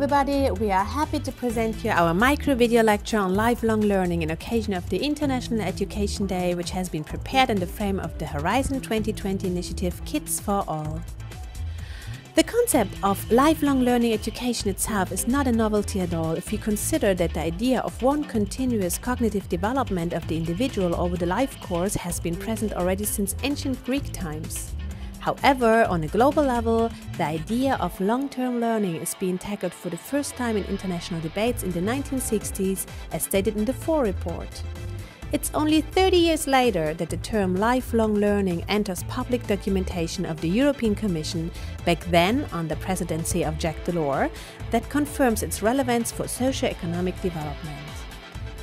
everybody, we are happy to present you our micro video lecture on lifelong learning in occasion of the International Education Day which has been prepared in the frame of the Horizon 2020 initiative Kids for All. The concept of lifelong learning education itself is not a novelty at all if you consider that the idea of one continuous cognitive development of the individual over the life course has been present already since ancient Greek times. However, on a global level, the idea of long-term learning is being tackled for the first time in international debates in the 1960s, as stated in the Faure report. It's only 30 years later that the term lifelong learning enters public documentation of the European Commission, back then under the presidency of Jacques Delors, that confirms its relevance for socio-economic development.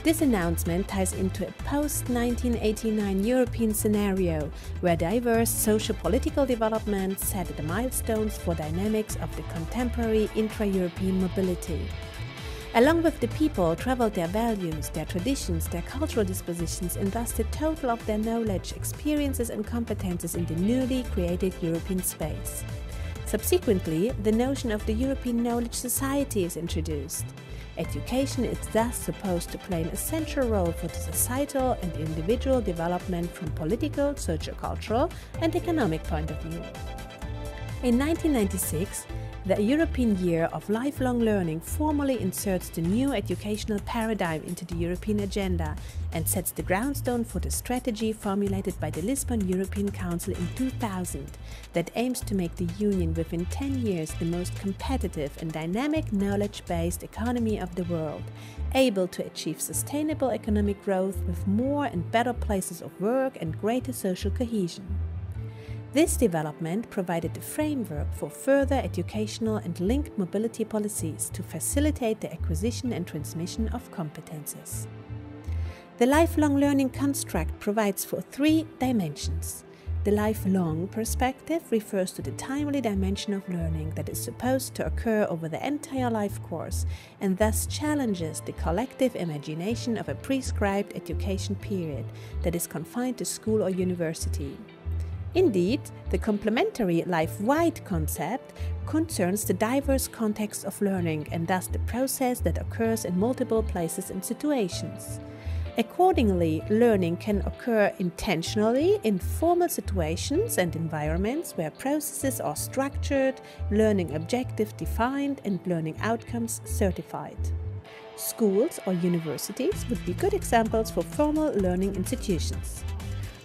This announcement ties into a post-1989 European scenario where diverse socio-political developments set the milestones for dynamics of the contemporary intra-European mobility. Along with the people traveled their values, their traditions, their cultural dispositions, and thus the total of their knowledge, experiences, and competences in the newly created European space. Subsequently, the notion of the European Knowledge Society is introduced. Education is thus supposed to play an essential role for the societal and individual development from political, sociocultural, and economic point of view. In 1996, the European Year of Lifelong Learning formally inserts the new educational paradigm into the European agenda and sets the groundstone for the strategy formulated by the Lisbon European Council in 2000 that aims to make the Union within 10 years the most competitive and dynamic knowledge-based economy of the world, able to achieve sustainable economic growth with more and better places of work and greater social cohesion. This development provided the framework for further educational and linked mobility policies to facilitate the acquisition and transmission of competences. The lifelong learning construct provides for three dimensions. The lifelong perspective refers to the timely dimension of learning that is supposed to occur over the entire life course and thus challenges the collective imagination of a prescribed education period that is confined to school or university. Indeed, the complementary life-wide concept concerns the diverse context of learning and thus the process that occurs in multiple places and situations. Accordingly, learning can occur intentionally in formal situations and environments where processes are structured, learning objectives defined, and learning outcomes certified. Schools or universities would be good examples for formal learning institutions.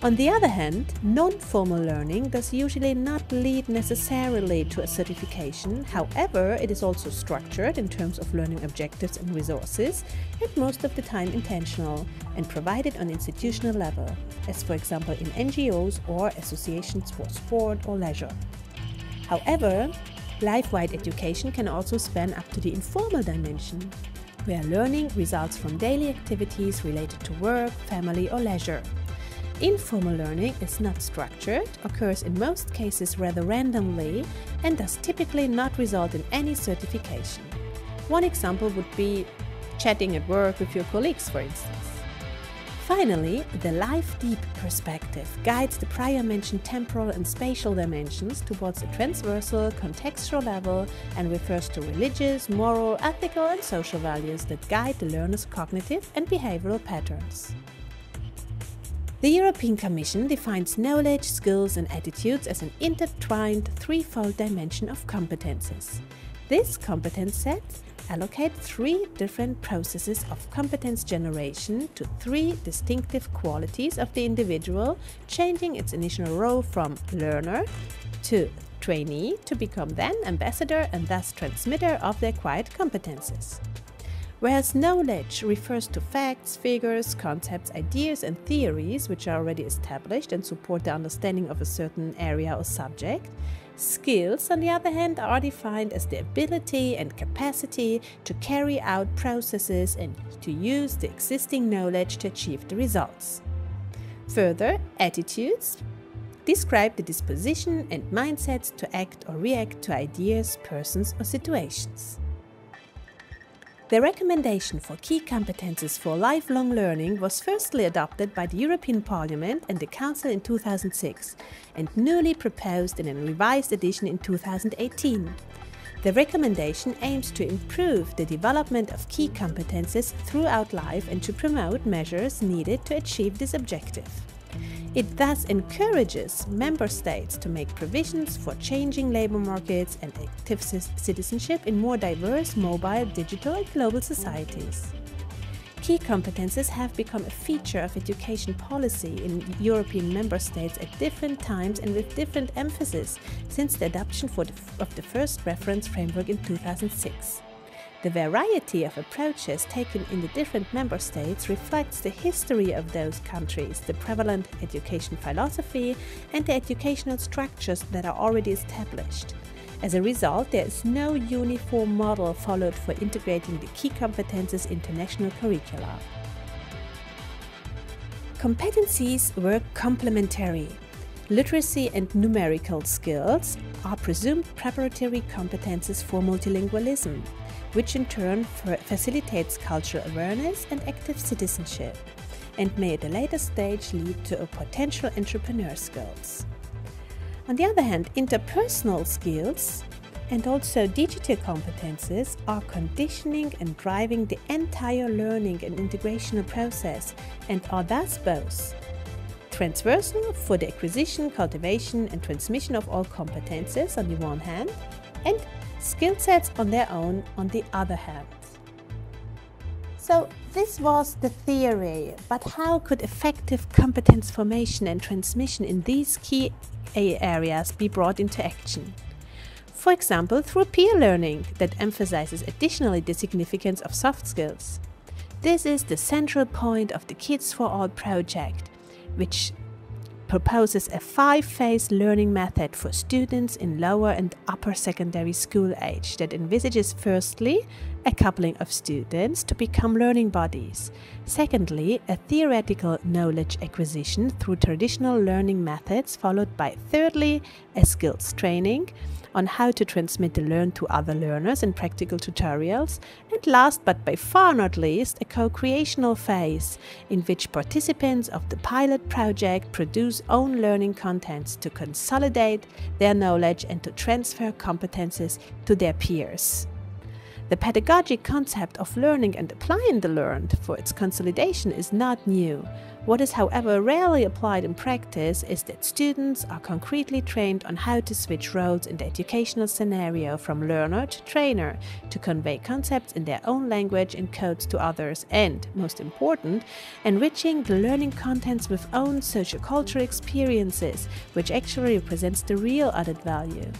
On the other hand, non-formal learning does usually not lead necessarily to a certification, however, it is also structured in terms of learning objectives and resources, and most of the time intentional, and provided on institutional level, as for example in NGOs or associations for sport or leisure. However, life-wide education can also span up to the informal dimension, where learning results from daily activities related to work, family or leisure. Informal learning is not structured, occurs in most cases rather randomly, and does typically not result in any certification. One example would be chatting at work with your colleagues, for instance. Finally, the life deep perspective guides the prior mentioned temporal and spatial dimensions towards a transversal, contextual level and refers to religious, moral, ethical, and social values that guide the learner's cognitive and behavioral patterns. The European Commission defines knowledge, skills and attitudes as an intertwined threefold dimension of competences. This competence set allocates three different processes of competence generation to three distinctive qualities of the individual, changing its initial role from learner to trainee to become then ambassador and thus transmitter of the acquired competences whereas knowledge refers to facts, figures, concepts, ideas, and theories which are already established and support the understanding of a certain area or subject. Skills, on the other hand, are defined as the ability and capacity to carry out processes and to use the existing knowledge to achieve the results. Further, attitudes describe the disposition and mindsets to act or react to ideas, persons, or situations. The recommendation for key competences for lifelong learning was firstly adopted by the European Parliament and the Council in 2006 and newly proposed in a revised edition in 2018. The recommendation aims to improve the development of key competences throughout life and to promote measures needed to achieve this objective. It thus encourages member states to make provisions for changing labor markets and active citizenship in more diverse, mobile, digital, and global societies. Key competences have become a feature of education policy in European member states at different times and with different emphasis since the adoption the of the first reference framework in 2006. The variety of approaches taken in the different member states reflects the history of those countries, the prevalent education philosophy, and the educational structures that are already established. As a result, there is no uniform model followed for integrating the key competences into national curricula. Competencies were complementary. Literacy and numerical skills are presumed preparatory competences for multilingualism, which in turn facilitates cultural awareness and active citizenship, and may at a later stage lead to potential entrepreneur skills. On the other hand, interpersonal skills and also digital competences are conditioning and driving the entire learning and integrational process and are thus both transversal for the acquisition, cultivation, and transmission of all competences on the one hand, and skill sets on their own on the other hand. So, this was the theory, but how could effective competence formation and transmission in these key areas be brought into action? For example, through peer learning that emphasizes additionally the significance of soft skills. This is the central point of the Kids for All project, which proposes a five phase learning method for students in lower and upper secondary school age that envisages firstly a coupling of students to become learning bodies, secondly, a theoretical knowledge acquisition through traditional learning methods, followed by thirdly, a skills training on how to transmit the learn to other learners in practical tutorials, and last but by far not least, a co creational phase in which participants of the pilot project produce own learning contents to consolidate their knowledge and to transfer competences to their peers. The pedagogic concept of learning and applying the learned for its consolidation is not new. What is, however, rarely applied in practice is that students are concretely trained on how to switch roles in the educational scenario from learner to trainer to convey concepts in their own language and codes to others, and, most important, enriching the learning contents with own sociocultural experiences, which actually represents the real added value.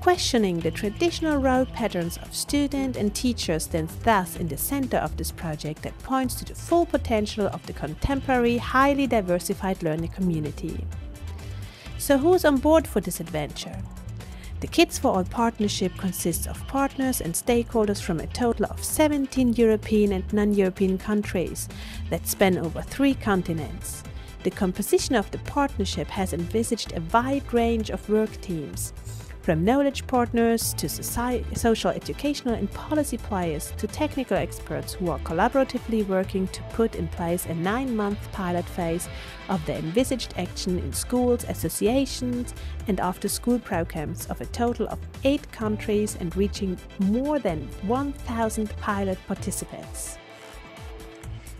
Questioning the traditional role patterns of student and teacher stands thus in the center of this project that points to the full potential of the contemporary, highly diversified learning community. So who's on board for this adventure? The Kids for All partnership consists of partners and stakeholders from a total of 17 European and non-European countries that span over three continents. The composition of the partnership has envisaged a wide range of work teams, from knowledge partners to society, social, educational, and policy players to technical experts who are collaboratively working to put in place a nine month pilot phase of the envisaged action in schools, associations, and after school programs of a total of eight countries and reaching more than 1,000 pilot participants.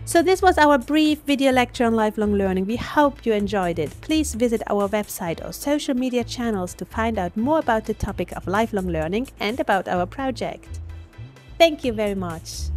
So this was our brief video lecture on lifelong learning. We hope you enjoyed it. Please visit our website or social media channels to find out more about the topic of lifelong learning and about our project. Thank you very much.